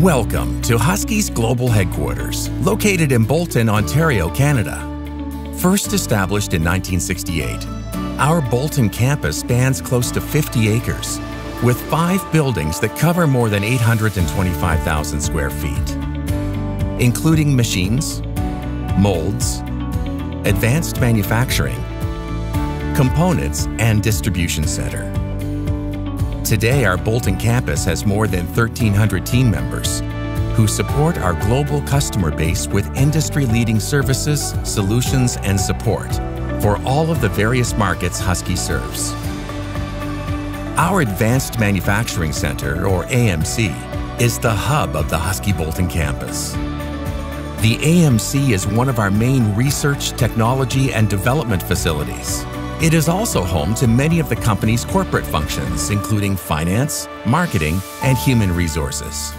Welcome to Husky's global headquarters, located in Bolton, Ontario, Canada. First established in 1968, our Bolton campus spans close to 50 acres, with five buildings that cover more than 825,000 square feet, including machines, molds, advanced manufacturing, components, and distribution center. Today, our Bolton campus has more than 1,300 team members who support our global customer base with industry-leading services, solutions, and support for all of the various markets Husky serves. Our Advanced Manufacturing Center, or AMC, is the hub of the Husky Bolton campus. The AMC is one of our main research, technology, and development facilities. It is also home to many of the company's corporate functions, including finance, marketing, and human resources.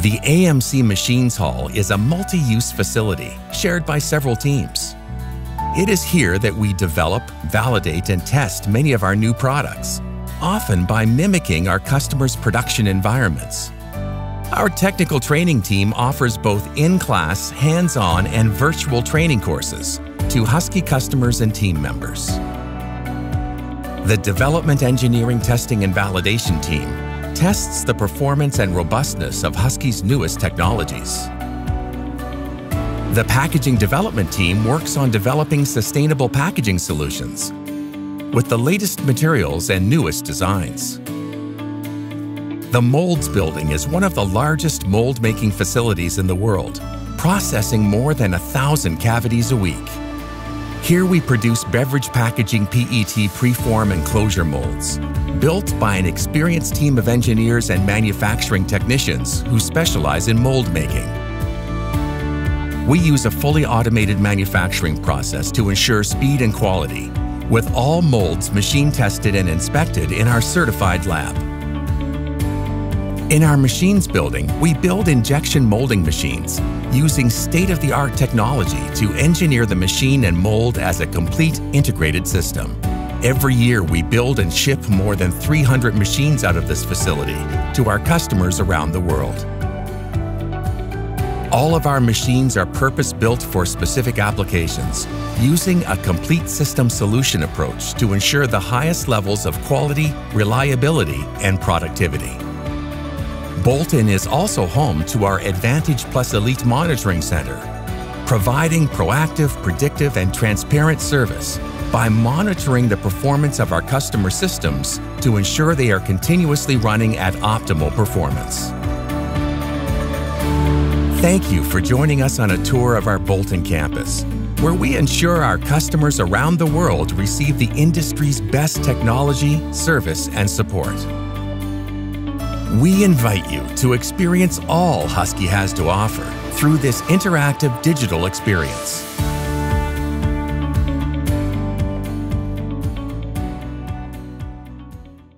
The AMC Machines Hall is a multi-use facility shared by several teams. It is here that we develop, validate, and test many of our new products, often by mimicking our customers' production environments. Our technical training team offers both in-class, hands-on, and virtual training courses to Husky customers and team members. The Development Engineering Testing and Validation Team tests the performance and robustness of Husky's newest technologies. The Packaging Development Team works on developing sustainable packaging solutions with the latest materials and newest designs. The Molds Building is one of the largest mold-making facilities in the world, processing more than a thousand cavities a week. Here we produce beverage packaging PET preform and closure molds, built by an experienced team of engineers and manufacturing technicians who specialize in mold making. We use a fully automated manufacturing process to ensure speed and quality, with all molds machine tested and inspected in our certified lab. In our machines building, we build injection molding machines using state-of-the-art technology to engineer the machine and mold as a complete integrated system. Every year, we build and ship more than 300 machines out of this facility to our customers around the world. All of our machines are purpose-built for specific applications, using a complete system solution approach to ensure the highest levels of quality, reliability, and productivity. Bolton is also home to our Advantage Plus Elite Monitoring Center, providing proactive, predictive, and transparent service by monitoring the performance of our customer systems to ensure they are continuously running at optimal performance. Thank you for joining us on a tour of our Bolton campus, where we ensure our customers around the world receive the industry's best technology, service, and support. We invite you to experience all Husky has to offer through this interactive digital experience.